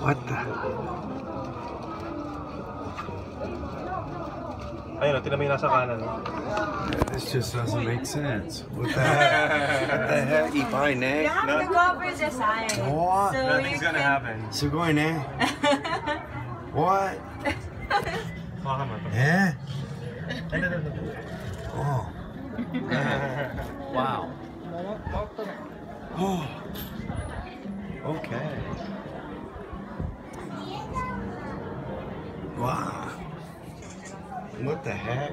What the? Ayun, o, tinan mo yung nasa kanan. This just doesn't make sense. What the heck? what the heck? You find You that? have to go for the sign. What? So Nothing's gonna can... happen. Sugoi ne? What? Baka mo. Eh? Ano, ano, ano. Oh. wow. Oh. Okay. Wow. What the heck?